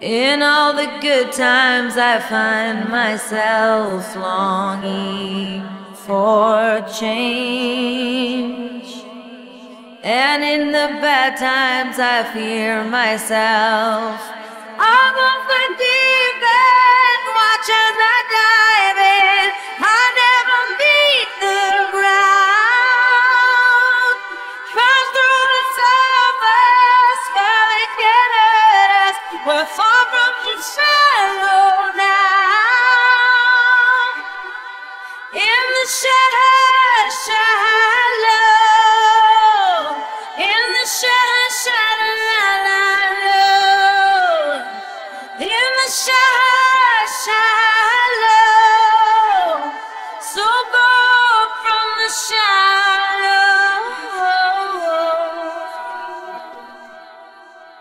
In all the good times, I find myself longing for change. And in the bad times, I fear myself. I'm off the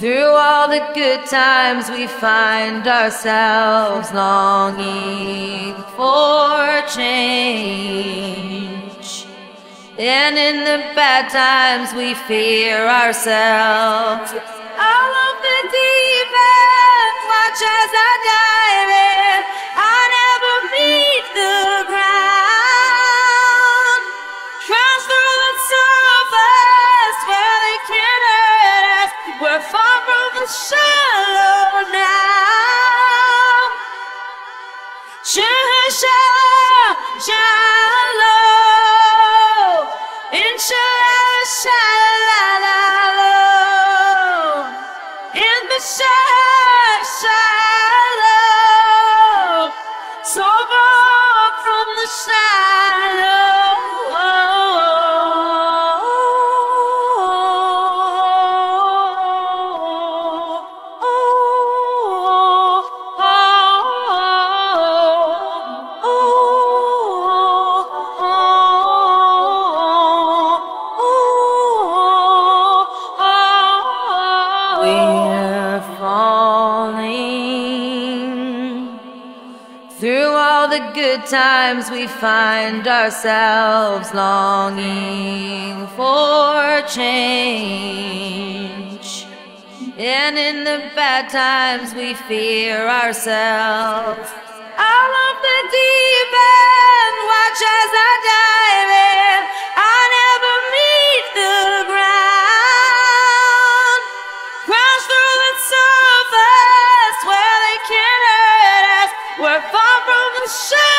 Through all the good times, we find ourselves longing for change. And in the bad times, we fear ourselves. All of the deep end, watch as I dive in. I never meet the ground. Crash through the surface where they can't hurt us. We're far shallow now. Shallow, shallow, shallow. In shallow, shallow. In the shallow, shallow. So far from the We're falling. Through all the good times, we find ourselves longing for change. And in the bad times, we fear ourselves. All of the deep end, watch as I dive in. shit!